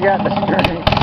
got the strength.